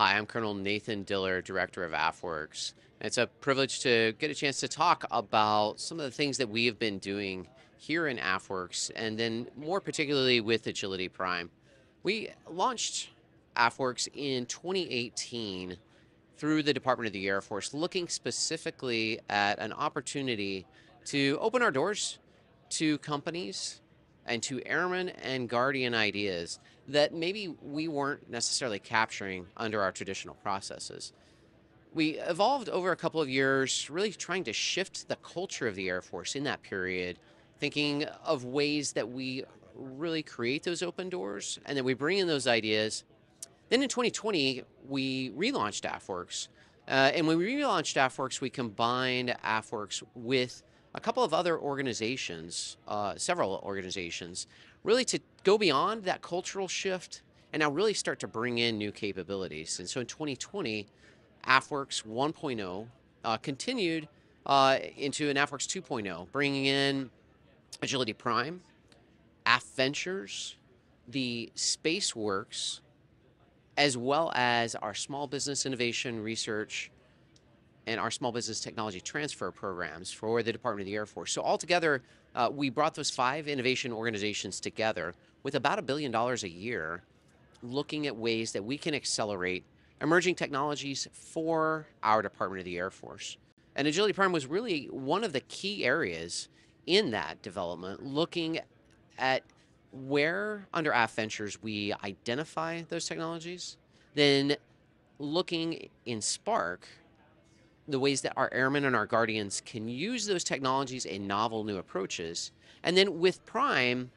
Hi, I'm Colonel Nathan Diller, Director of AFWERX. It's a privilege to get a chance to talk about some of the things that we have been doing here in AFWERX, and then more particularly with Agility Prime. We launched AFWERX in 2018 through the Department of the Air Force, looking specifically at an opportunity to open our doors to companies and to airmen and guardian ideas that maybe we weren't necessarily capturing under our traditional processes. We evolved over a couple of years, really trying to shift the culture of the Air Force in that period, thinking of ways that we really create those open doors and then we bring in those ideas. Then in 2020, we relaunched AFWERX. Uh, and when we relaunched AFWERX, we combined AFWERX with a couple of other organizations, uh, several organizations, really to go beyond that cultural shift and now really start to bring in new capabilities. And so in 2020, AFWERX 1.0 uh, continued uh, into an AFWERX 2.0, bringing in Agility Prime, AF Ventures, the SpaceWERX, as well as our small business innovation research and our small business technology transfer programs for the Department of the Air Force. So altogether, uh, we brought those five innovation organizations together with about a billion dollars a year, looking at ways that we can accelerate emerging technologies for our Department of the Air Force. And Agility Prime was really one of the key areas in that development, looking at where under AF Ventures we identify those technologies, then looking in Spark the ways that our airmen and our guardians can use those technologies in novel new approaches. And then with Prime,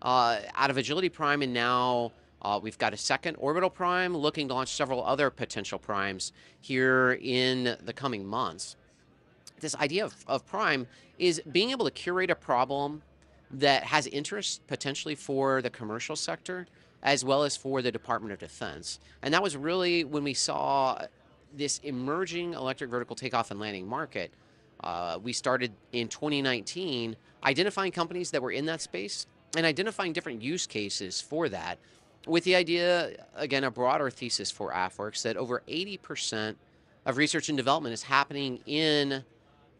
uh, out of Agility Prime, and now uh, we've got a second orbital prime, looking to launch several other potential primes here in the coming months. This idea of, of Prime is being able to curate a problem that has interest potentially for the commercial sector as well as for the Department of Defense. And that was really when we saw this emerging electric vertical takeoff and landing market. Uh, we started in 2019 identifying companies that were in that space and identifying different use cases for that with the idea, again, a broader thesis for AFWERX that over 80% of research and development is happening in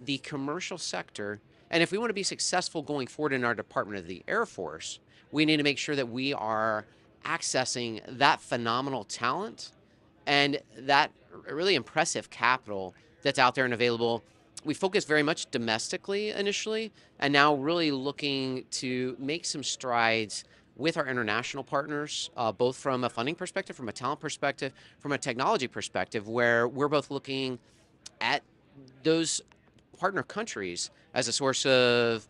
the commercial sector. And if we want to be successful going forward in our Department of the Air Force, we need to make sure that we are accessing that phenomenal talent and that really impressive capital that's out there and available. We focused very much domestically initially, and now really looking to make some strides with our international partners, uh, both from a funding perspective, from a talent perspective, from a technology perspective, where we're both looking at those partner countries as a source of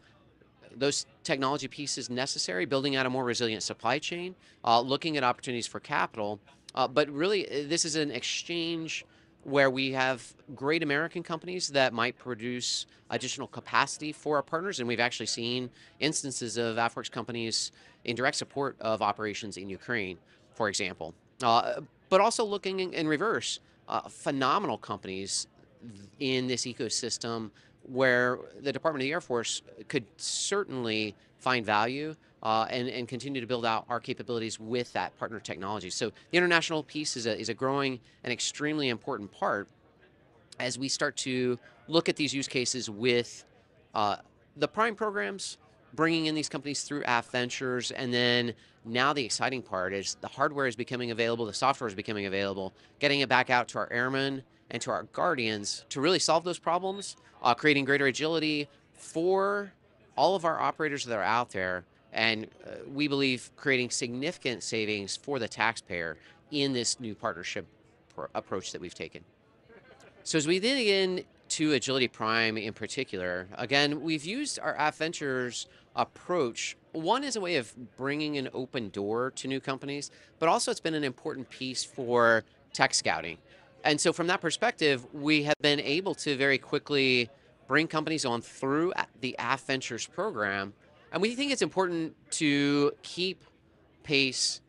those technology pieces necessary, building out a more resilient supply chain, uh, looking at opportunities for capital, uh, but really, uh, this is an exchange where we have great American companies that might produce additional capacity for our partners, and we've actually seen instances of AFWERX companies in direct support of operations in Ukraine, for example. Uh, but also looking in, in reverse, uh, phenomenal companies in this ecosystem where the Department of the Air Force could certainly find value uh, and, and continue to build out our capabilities with that partner technology. So the international piece is a, is a growing and extremely important part as we start to look at these use cases with uh, the prime programs, bringing in these companies through AF Ventures, and then now the exciting part is the hardware is becoming available, the software is becoming available, getting it back out to our airmen and to our guardians to really solve those problems, uh, creating greater agility for all of our operators that are out there and uh, we believe creating significant savings for the taxpayer in this new partnership approach that we've taken. So as we then dig into Agility Prime in particular, again, we've used our AF Ventures approach. One is a way of bringing an open door to new companies, but also it's been an important piece for tech scouting. And so from that perspective, we have been able to very quickly bring companies on through the AF Ventures program and we think it's important to keep pace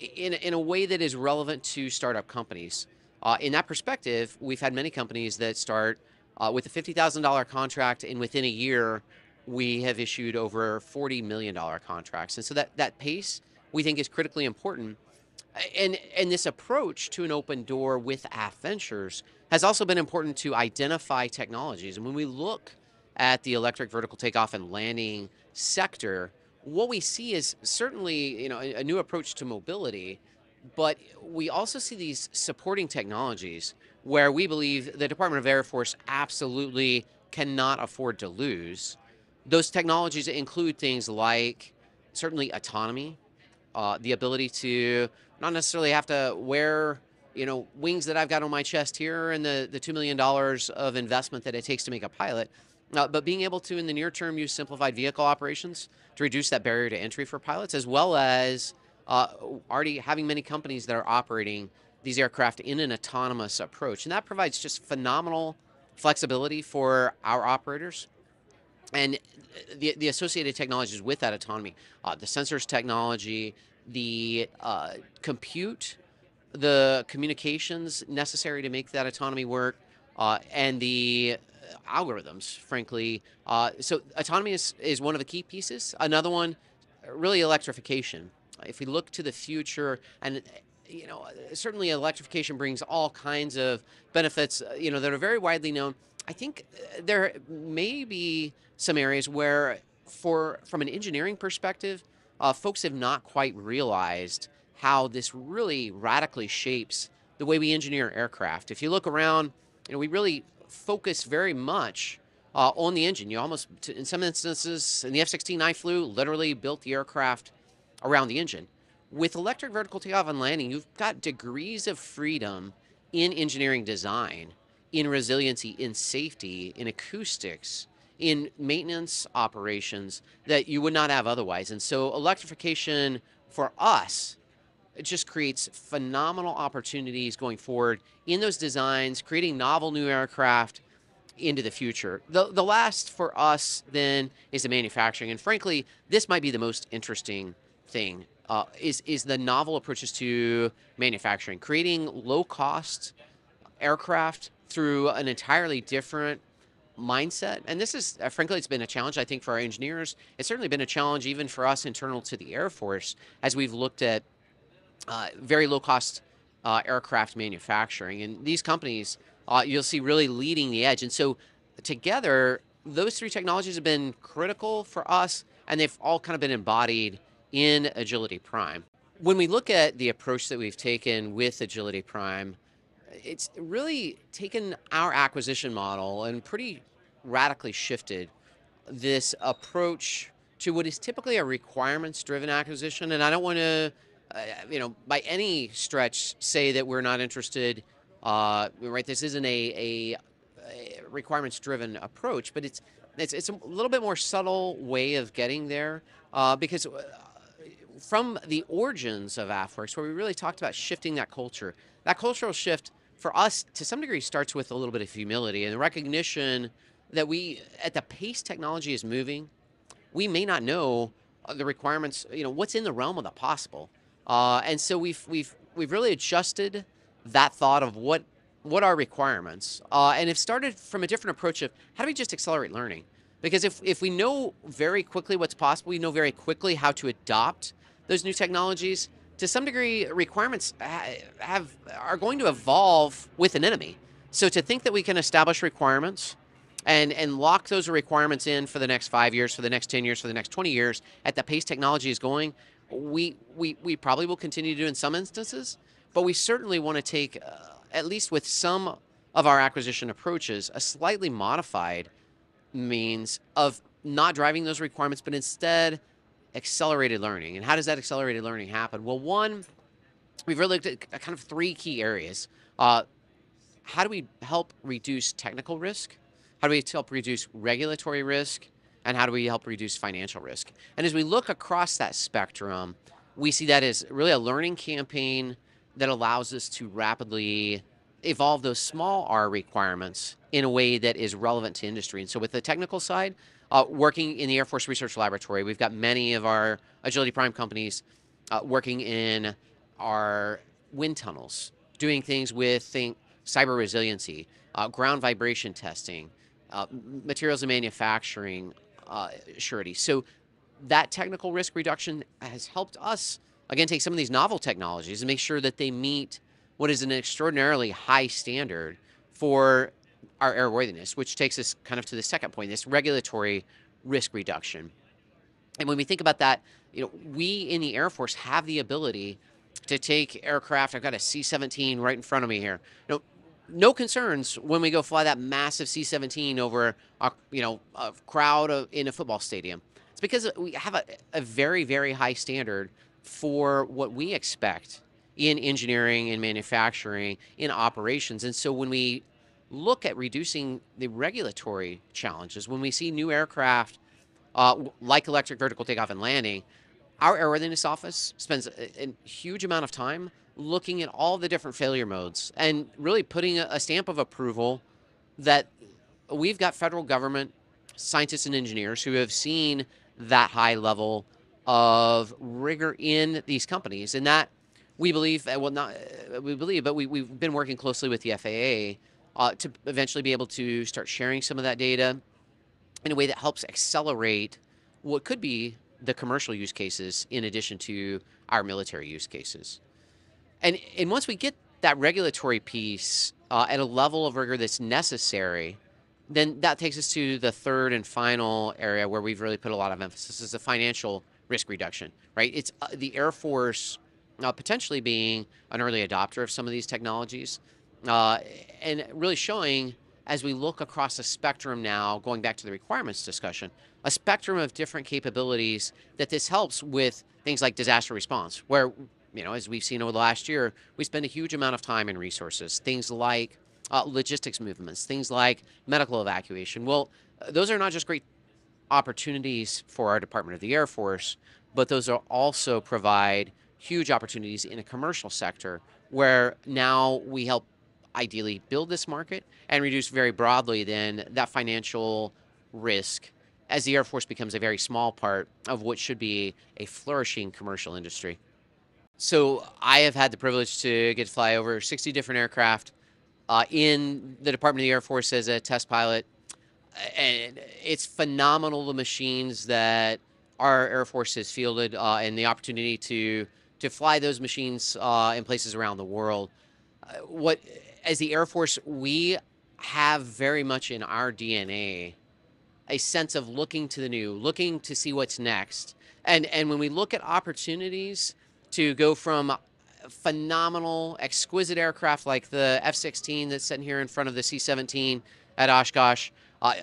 in, in a way that is relevant to startup companies. Uh, in that perspective, we've had many companies that start uh, with a $50,000 contract, and within a year, we have issued over $40 million contracts. And so that, that pace we think is critically important. And and this approach to an open door with AF Ventures has also been important to identify technologies. And when we look at the electric vertical takeoff and landing sector, what we see is certainly you know a, a new approach to mobility, but we also see these supporting technologies where we believe the Department of Air Force absolutely cannot afford to lose. Those technologies include things like certainly autonomy, uh, the ability to not necessarily have to wear you know wings that I've got on my chest here and the the two million dollars of investment that it takes to make a pilot, uh, but being able to in the near term use simplified vehicle operations to reduce that barrier to entry for pilots, as well as uh, already having many companies that are operating these aircraft in an autonomous approach, and that provides just phenomenal flexibility for our operators and the, the associated technologies with that autonomy, uh, the sensors technology, the uh, compute, the communications necessary to make that autonomy work, uh, and the algorithms, frankly. Uh, so autonomy is, is one of the key pieces. Another one, really electrification. If we look to the future, and you know, certainly electrification brings all kinds of benefits, uh, you know, that are very widely known. I think uh, there may be some areas where, for from an engineering perspective, uh, folks have not quite realized how this really radically shapes the way we engineer aircraft. If you look around, you know, we really focus very much uh, on the engine. You almost, in some instances, in the F-16 I flew, literally built the aircraft around the engine. With electric vertical takeoff and landing, you've got degrees of freedom in engineering design, in resiliency, in safety, in acoustics, in maintenance operations that you would not have otherwise. And so electrification for us it just creates phenomenal opportunities going forward in those designs, creating novel new aircraft into the future. The, the last for us then is the manufacturing. And frankly, this might be the most interesting thing uh, is, is the novel approaches to manufacturing, creating low cost aircraft through an entirely different mindset. And this is, uh, frankly, it's been a challenge, I think, for our engineers. It's certainly been a challenge even for us internal to the Air Force as we've looked at uh, very low cost uh, aircraft manufacturing. And these companies, uh, you'll see really leading the edge. And so together, those three technologies have been critical for us, and they've all kind of been embodied in Agility Prime. When we look at the approach that we've taken with Agility Prime, it's really taken our acquisition model and pretty radically shifted this approach to what is typically a requirements driven acquisition. And I don't want to you know, by any stretch, say that we're not interested. Uh, right, this isn't a, a, a requirements-driven approach, but it's it's it's a little bit more subtle way of getting there uh, because uh, from the origins of AFWERX, where we really talked about shifting that culture, that cultural shift for us to some degree starts with a little bit of humility and the recognition that we, at the pace technology is moving, we may not know the requirements, you know, what's in the realm of the possible. Uh, and so we've we've we've really adjusted that thought of what what are requirements, uh, and have started from a different approach of how do we just accelerate learning? Because if if we know very quickly what's possible, we know very quickly how to adopt those new technologies. To some degree, requirements have are going to evolve with an enemy. So to think that we can establish requirements and and lock those requirements in for the next five years, for the next ten years, for the next twenty years, at the pace technology is going, we, we, we probably will continue to do in some instances, but we certainly want to take, uh, at least with some of our acquisition approaches, a slightly modified means of not driving those requirements, but instead accelerated learning. And how does that accelerated learning happen? Well, one, we've really looked at kind of three key areas. Uh, how do we help reduce technical risk? How do we help reduce regulatory risk? And how do we help reduce financial risk? And as we look across that spectrum, we see that as really a learning campaign that allows us to rapidly evolve those small R requirements in a way that is relevant to industry. And so with the technical side, uh, working in the Air Force Research Laboratory, we've got many of our Agility Prime companies uh, working in our wind tunnels, doing things with think cyber resiliency, uh, ground vibration testing, uh, materials and manufacturing, uh, surety. So that technical risk reduction has helped us again, take some of these novel technologies and make sure that they meet what is an extraordinarily high standard for our airworthiness, which takes us kind of to the second point, this regulatory risk reduction. And when we think about that, you know, we in the Air Force have the ability to take aircraft. I've got a C-17 right in front of me here. You know, no concerns when we go fly that massive C-17 over a you know a crowd of, in a football stadium. It's because we have a, a very very high standard for what we expect in engineering and manufacturing in operations. And so when we look at reducing the regulatory challenges, when we see new aircraft uh, like electric vertical takeoff and landing, our airworthiness office spends a, a, huge amount of time looking at all the different failure modes and really putting a, stamp of approval that we've got federal government scientists and engineers who have seen that high level of rigor in these companies and that we believe well not we believe but we, we've been working closely with the faa uh, to eventually be able to start sharing some of that data in a way that helps accelerate what could be the commercial use cases in addition to our military use cases. And, and once we get that regulatory piece uh, at a level of rigor that's necessary, then that takes us to the third and final area where we've really put a lot of emphasis is the financial risk reduction, right? It's uh, the Air Force uh, potentially being an early adopter of some of these technologies uh, and really showing as we look across a spectrum now, going back to the requirements discussion, a spectrum of different capabilities that this helps with things like disaster response, where, you know, as we've seen over the last year, we spend a huge amount of time and resources, things like uh, logistics movements, things like medical evacuation. Well, those are not just great opportunities for our Department of the Air Force, but those are also provide huge opportunities in a commercial sector where now we help ideally build this market and reduce very broadly then that financial risk as the Air Force becomes a very small part of what should be a flourishing commercial industry. So I have had the privilege to get to fly over 60 different aircraft uh, in the Department of the Air Force as a test pilot. And it's phenomenal the machines that our Air Force has fielded uh, and the opportunity to to fly those machines uh, in places around the world. Uh, what as the Air Force, we have very much in our DNA a sense of looking to the new, looking to see what's next. And and when we look at opportunities to go from phenomenal, exquisite aircraft like the F-16 that's sitting here in front of the C-17 at Oshkosh, uh,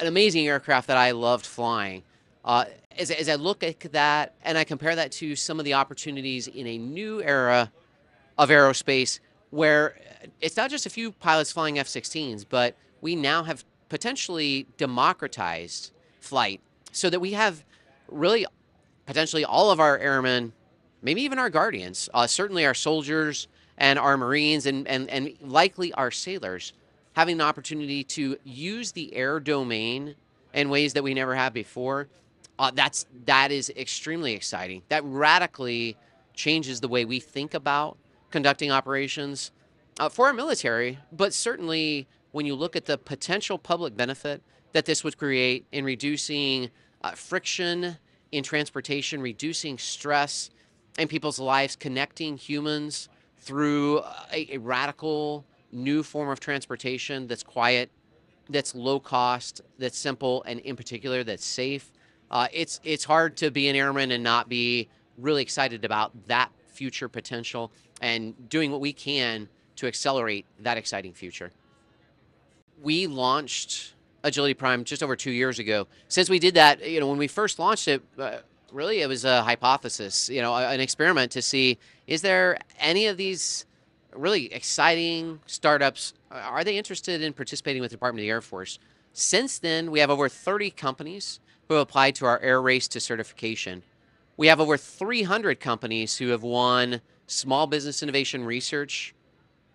an amazing aircraft that I loved flying. Uh, as, as I look at that and I compare that to some of the opportunities in a new era of aerospace, where it's not just a few pilots flying F 16s, but we now have potentially democratized flight so that we have really potentially all of our airmen, maybe even our guardians, uh, certainly our soldiers and our Marines, and, and, and likely our sailors, having the opportunity to use the air domain in ways that we never have before. Uh, that's that is extremely exciting. That radically changes the way we think about conducting operations uh, for our military, but certainly when you look at the potential public benefit that this would create in reducing uh, friction in transportation, reducing stress in people's lives, connecting humans through a, a radical new form of transportation that's quiet, that's low cost, that's simple, and in particular that's safe. Uh, it's it's hard to be an airman and not be really excited about that future potential and doing what we can to accelerate that exciting future. We launched Agility Prime just over two years ago. Since we did that, you know, when we first launched it, uh, really it was a hypothesis, you know, an experiment to see is there any of these really exciting startups, uh, are they interested in participating with the Department of the Air Force? Since then, we have over 30 companies who have applied to our Air Race to certification. We have over 300 companies who have won Small Business Innovation Research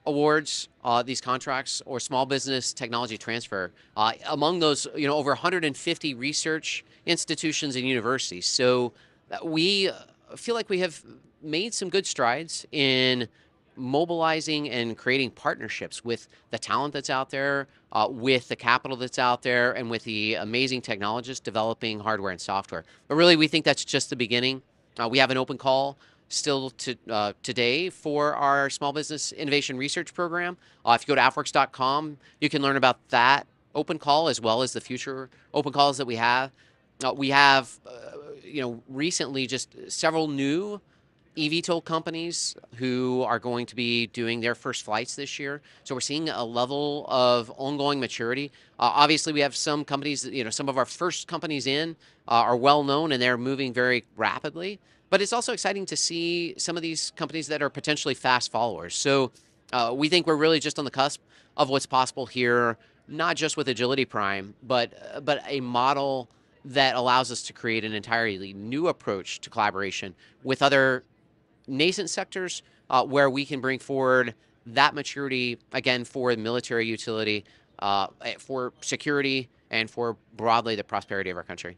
awards, uh, these contracts, or small business technology transfer. Uh, among those, you know, over 150 research institutions and universities. So uh, we feel like we have made some good strides in mobilizing and creating partnerships with the talent that's out there, uh, with the capital that's out there, and with the amazing technologists developing hardware and software. But really, we think that's just the beginning. Uh, we have an open call still to, uh, today for our Small Business Innovation Research Program. Uh, if you go to AFWERX.com, you can learn about that open call as well as the future open calls that we have. Uh, we have, uh, you know, recently just several new eVTOL companies who are going to be doing their first flights this year. So we're seeing a level of ongoing maturity. Uh, obviously, we have some companies, you know, some of our first companies in uh, are well known and they're moving very rapidly. But it's also exciting to see some of these companies that are potentially fast followers. So uh, we think we're really just on the cusp of what's possible here, not just with Agility Prime, but uh, but a model that allows us to create an entirely new approach to collaboration with other nascent sectors uh, where we can bring forward that maturity again for military utility, uh, for security, and for broadly the prosperity of our country.